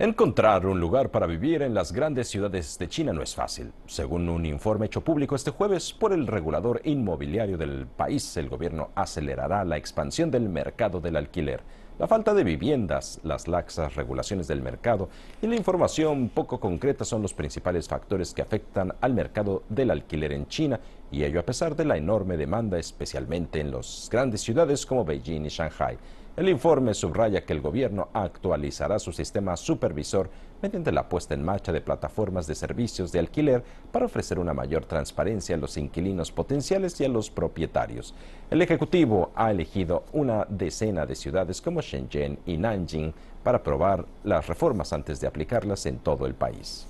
Encontrar un lugar para vivir en las grandes ciudades de China no es fácil. Según un informe hecho público este jueves por el regulador inmobiliario del país, el gobierno acelerará la expansión del mercado del alquiler. La falta de viviendas, las laxas regulaciones del mercado y la información poco concreta son los principales factores que afectan al mercado del alquiler en China, y ello a pesar de la enorme demanda, especialmente en las grandes ciudades como Beijing y Shanghai. El informe subraya que el gobierno actualizará su sistema supervisor mediante la puesta en marcha de plataformas de servicios de alquiler para ofrecer una mayor transparencia a los inquilinos potenciales y a los propietarios. El Ejecutivo ha elegido una decena de ciudades como Shenzhen y Nanjing para probar las reformas antes de aplicarlas en todo el país.